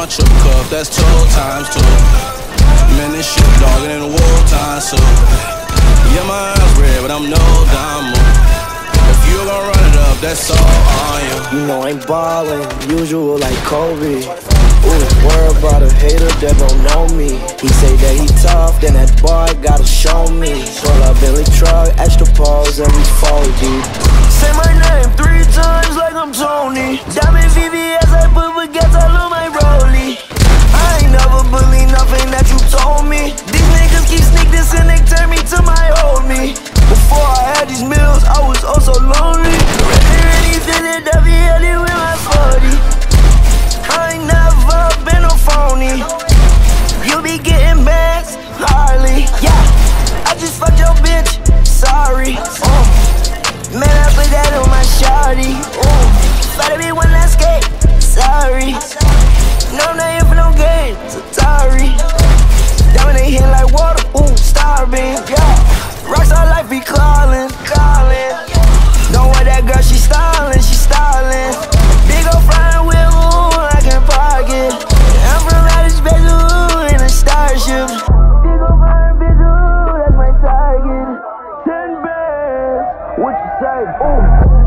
up, that's two times two. Man, this shit dogging in the war time, so. Yeah, my eyes red, but I'm no diamond. If you gon' run it up, that's all on you. You know I'm ballin', usual like Kobe. Ooh, worry about a hater that don't know me. He say that he tough, then that boy gotta show me. Pull up Billy truck, extra pose, and we had these meals, I was oh so lonely. Ready, ready, feeling W with my 40. I ain't never been a phony. You be getting bands, hardly. Yeah, I just fucked your bitch. Sorry. What you say? Ooh.